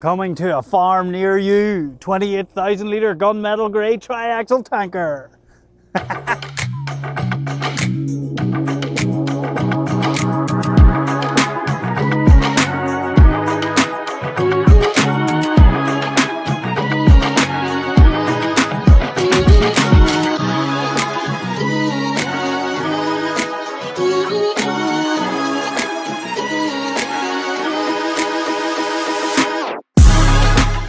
Coming to a farm near you, 28,000 litre gunmetal grey triaxle tanker.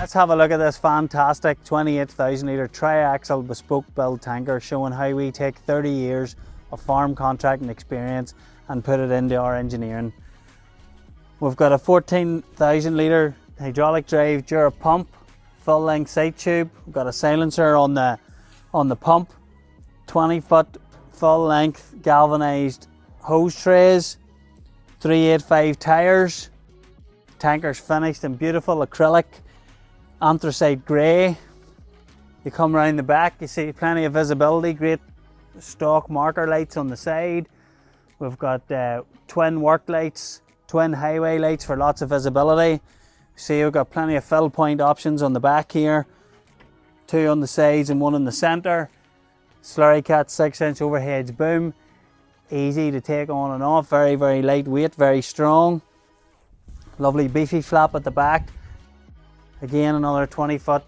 Let's have a look at this fantastic 28,000 litre triaxle bespoke build tanker showing how we take 30 years of farm contracting experience and put it into our engineering. We've got a 14,000 litre hydraulic drive Jurop pump, full length sight tube. We've got a silencer on the on the pump, 20 foot full length galvanized hose trays, 385 tyres. Tanker's finished in beautiful acrylic anthracite grey. You come around the back, you see plenty of visibility, great stock marker lights on the side. We've got uh, twin work lights, twin highway lights for lots of visibility. See, we've got plenty of fill point options on the back here. Two on the sides and one in the centre. SlurryKat 6 inch overhedge boom. Easy to take on and off, very, very lightweight, very strong. Lovely beefy flap at the back Again, another 20 foot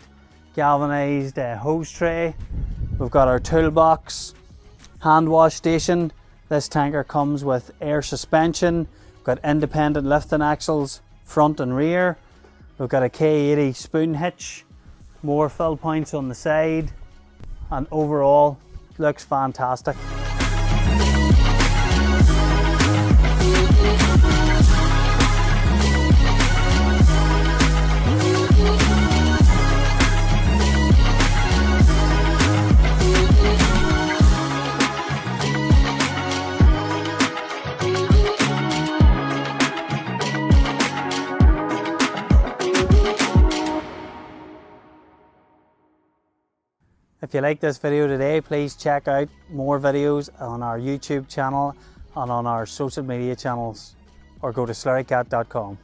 galvanized uh, hose tray. We've got our toolbox, hand wash station. This tanker comes with air suspension. We've got independent lifting axles, front and rear. We've got a K80 spoon hitch, more fill points on the side, and overall looks fantastic. If you like this video today, please check out more videos on our YouTube channel and on our social media channels or go to slurrykat.com.